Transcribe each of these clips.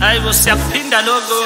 hayibo siyaphinda lokho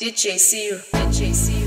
DJ Seal. DJ Seal.